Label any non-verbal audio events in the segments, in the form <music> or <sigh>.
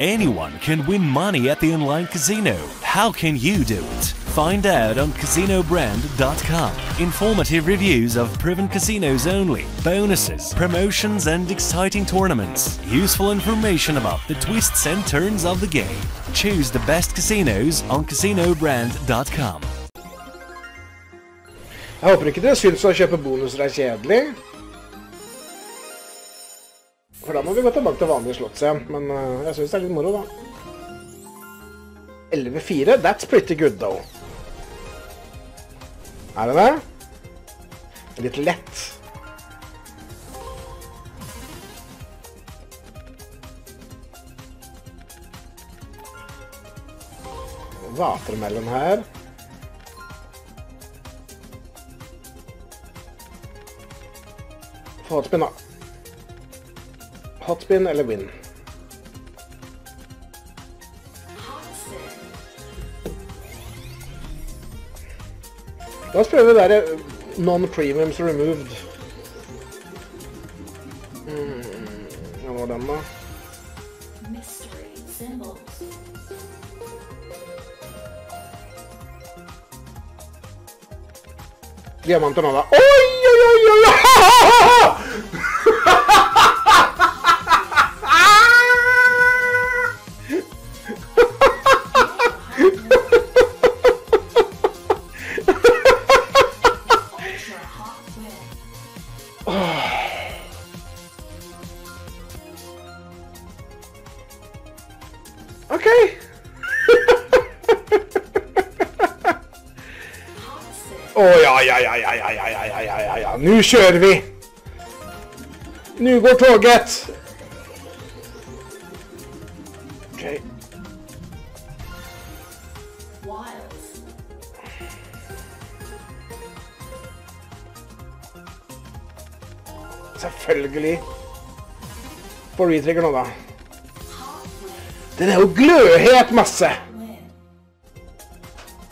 Anyone can win money at the online casino. How can you do it? Find out on CasinoBrand.com. Informative reviews of proven casinos only, bonuses, promotions, and exciting tournaments. Useful information about the twists and turns of the game. Choose the best casinos on CasinoBrand.com. Jeg håper ikke dere syns å kjøpe bonuser kjedelig. For da må vi gå tilbake til vanlige slotts igjen. Men uh, jeg syns det er litt moro, da. 11-4. That's pretty good, though. Er det det? litt lett. Vatermelon her. Hotspin, da. Hotspin eller win? La oss prøve det non-premiums removed. Mm, hva var den, da? Nå, da. Oi, Ultra hot win. OK. <laughs> Hot sit. Å ja, ja, ja, ja, ja, ja, ja, ja, ja, ja. Nå kjører vi. Nå går toget. OK. Wilds. Selvfølgelig. På retrigger nå, da. Den er jo glødhet masse.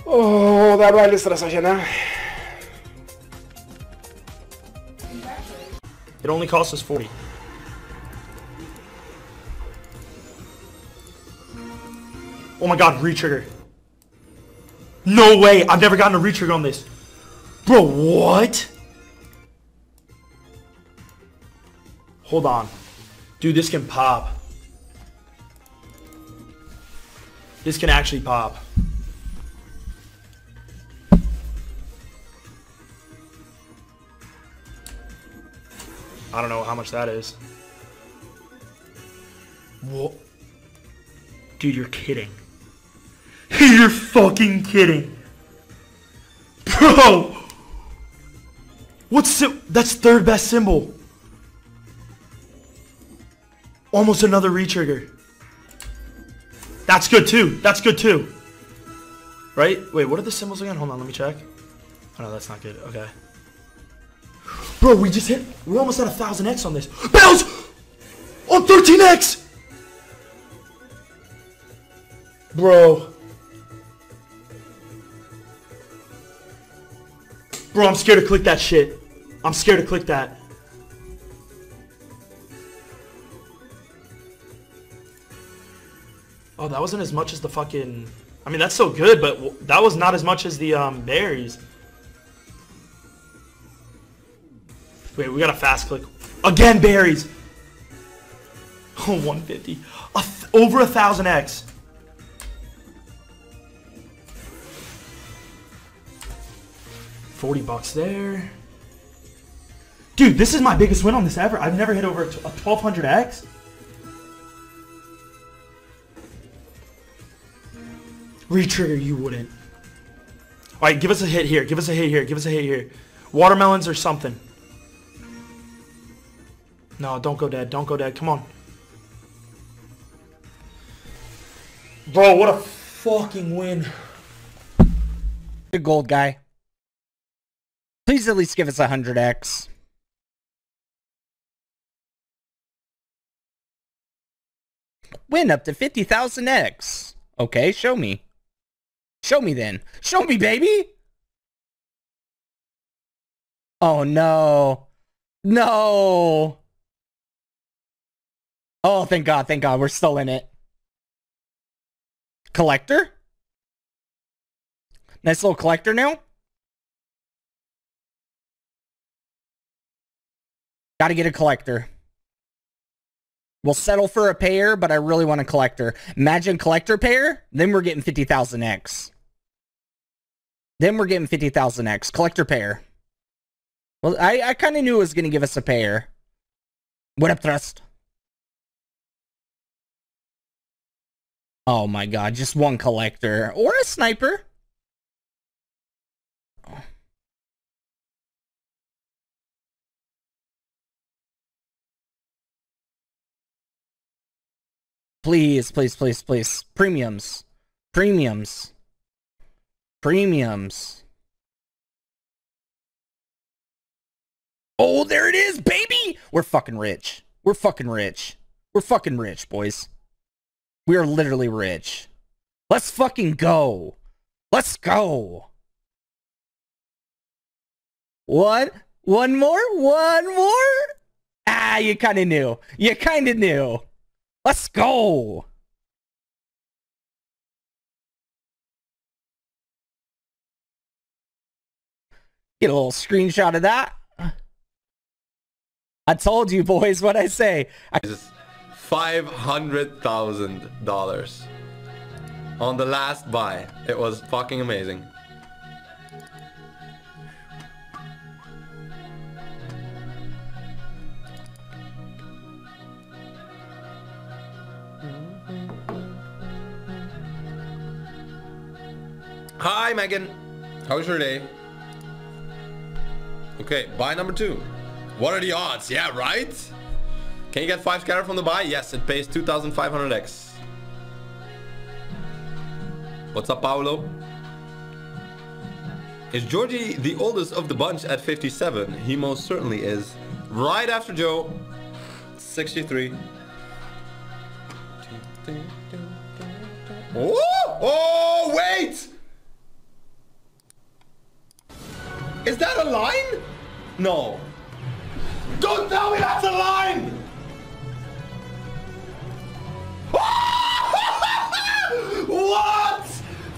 Åh, jeg litt. It only costs us 40. Oh my god, retrigger. No way! I've never gotten a retrigger on this. Bro, what? Hold on. Dude, this can pop. This can actually pop. I don't know how much that is. What? Dude, you're kidding. <laughs> You're fucking kidding. Bro! What's? That's third best symbol. Almost another retrigger. That's good too. That's good too. Right? Wait, what are the symbols again? Hold on, let me check. Oh no, that's not good. Okay. Bro, we just hit. We're almost at a thousand X on this. Bells on 13X. Bro. Bro, I'm scared to click that shit. I'm scared to click that. Oh, that wasn't as much as the fucking. I mean, that's so good, but that was not as much as the um, berries. Wait, we got a fast click. Again, berries. <laughs> Oh, 150. A over a thousand X. Forty bucks there. Dude, this is my biggest win on this ever. I've never hit over a 1200X. Retrigger, you wouldn't. Alright, give us a hit here. Give us a hit here. Give us a hit here. Watermelons or something. No, don't go dead. Don't go dead. Come on. Bro, what a fucking win. The gold guy. Please at least give us a 100x. Win up to 50,000x. Okay, show me. Show me then. Show me, baby! Oh no. No. Oh, thank God, thank God. We're still in it. Collector? Nice little collector now? Gotta get a collector. We'll settle for a pair, but I really want a collector. Imagine collector pair, then we're getting 50,000x. Then we're getting 50,000x. Collector pair. Well, I, I kind of knew it was going to give us a pair. What up, Thrust? Oh my god, just one collector. Or a sniper. Please, please, please, please. Premiums. Premiums. Premiums. Oh, there it is, baby! We're fucking rich. We're fucking rich. We're fucking rich, boys. We are literally rich. Let's fucking go. Let's go. What? One more? One more? Ah, you kind of knew. You kind of knew. Let's go. Get a little screenshot of that. I told you, boys, what I say. I is $500,000 on the last buy. It was fucking amazing. Hi Megan, how was your day? Okay, buy number two. What are the odds? Yeah, right? Can you get 5 scatter from the buy? Yes, it pays 2500x. What's up, Paolo? Is Georgie the oldest of the bunch at 57? He most certainly is. Right after Joe, 63. Oh, oh wait! Is that a line? No. Don't tell me that's a line! <laughs> what?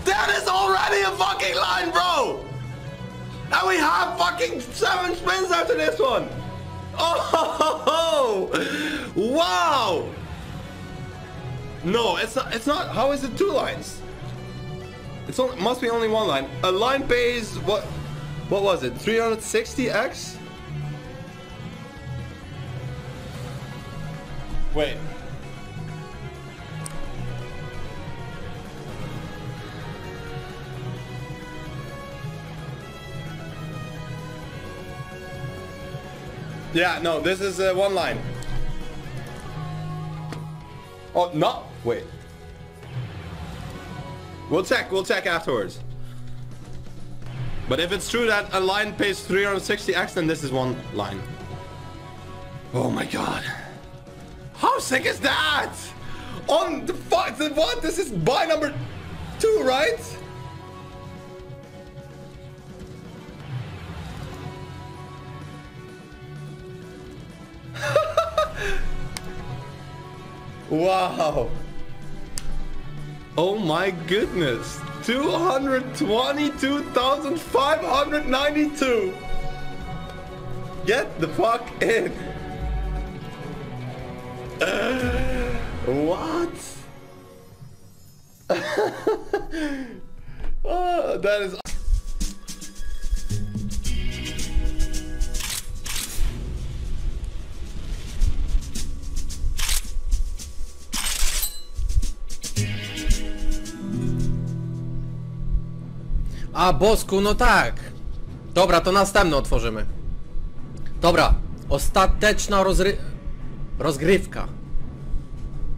That is already a fucking line, bro! And we have fucking seven spins after this one! <laughs> Oh! Wow! No, it's not. It's not. How is it two lines? It's only, must be only one line. A line pays what? What was it? 360x? Wait. Yeah, no, this is uh, one line. Oh, no. Wait. We'll check, we'll check afterwards. But if it's true that a line pays 360x, then this is one line. Oh my god. How sick is that? On the fuck, the what? This is buy number two, right? <laughs> wow. Oh my goodness. 222,592. Get the fuck in. Uh, what? oh, <laughs> that is A, Bosku, no tak. Dobra, to następne otworzymy. Dobra, ostateczna rozry... rozgrywka.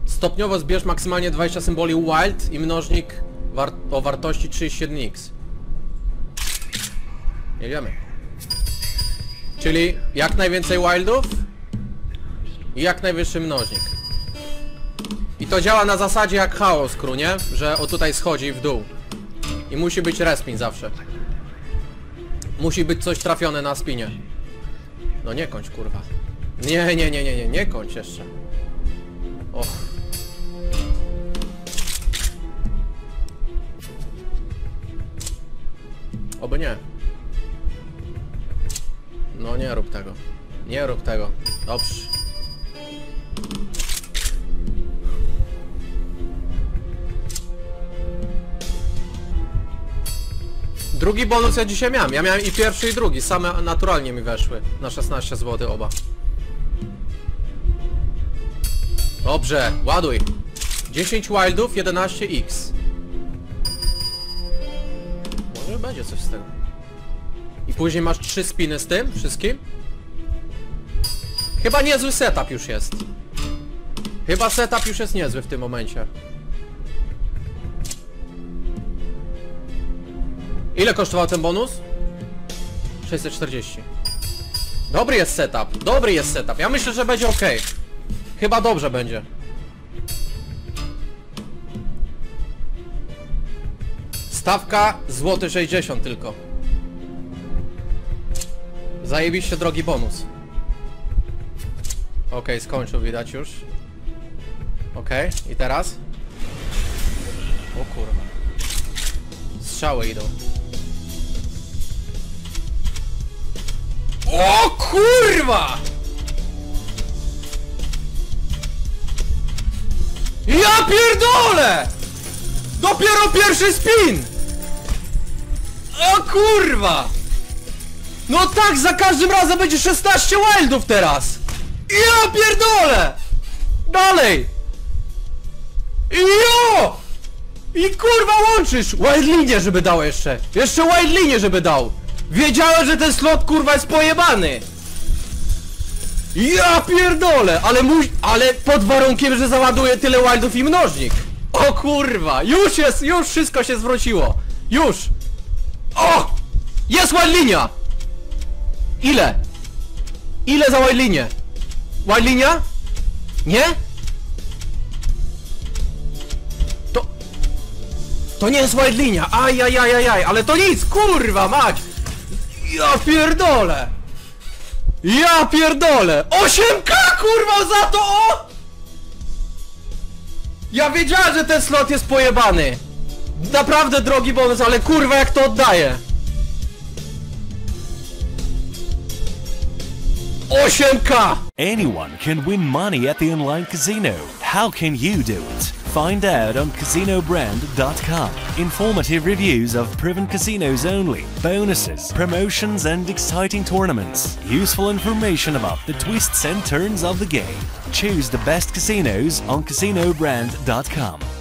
Stopniowo zbierz maksymalnie 20 symboli wild i mnożnik war o wartości 31x. Nie wiemy. Czyli jak najwięcej wildów i jak najwyższy mnożnik. I to działa na zasadzie jak chaos crew, nie? Że o tutaj schodzi w dół. I musi być respin zawsze. Musi być coś trafione na spinie. No nie kończ, kurwa. Nie, nie, nie, nie, nie, nie kończ jeszcze. Och. Oby nie. No nie rób tego. Nie rób tego. Dobrze. Drugi bonus ja dzisiaj miałem. Ja miałem i pierwszy i drugi. Same naturalnie mi weszły. Na 16 zł oba. Dobrze, ładuj. 10 wildów, 11x. Może będzie coś z tego. I później masz 3 spiny z tym wszystkim? Chyba niezły setup już jest. Chyba setup już jest niezły w tym momencie. Ile kosztował ten bonus? 640. Dobry jest setup, dobry jest setup. Ja myślę, że będzie ok. Chyba dobrze będzie. Stawka złoty 60 tylko. Zajebiście drogi bonus. Okej, skończył widać już. Okej, i teraz? O kurwa. Strzały idą. O kurwa! Ja pierdolę! Dopiero pierwszy spin! O kurwa! No tak, za każdym razem będzie 16 wildów teraz! Ja pierdolę! Dalej! Jo! I kurwa łączysz! Wild linię, żeby dał jeszcze! Jeszcze wild linię, żeby dał! Wiedziałem, że ten slot kurwa jest pojebany! Ja pierdolę! Ale mój... Ale pod warunkiem, że załaduję tyle wildów i mnożnik! O kurwa! Już jest! Już wszystko się zwróciło! Już! O! Jest wild linia! Ile? Ile za wild linię? Wild linia? Nie? To... To nie jest wild linia! Ajajajajaj, ale to nic! Kurwa mać! Ja pierdolę! Ja pierdolę! 8k kurwa za to! O! Ja wiedziałem, że ten slot jest pojebany! Naprawdę drogi bonus, ale kurwa jak to oddaję! 8k! Anyone can win money at the online casino. How can you do it? Find out on CasinoBrand.com. Informative reviews of proven casinos only, bonuses, promotions, and exciting tournaments. Useful information about the twists and turns of the game. Choose the best casinos on CasinoBrand.com.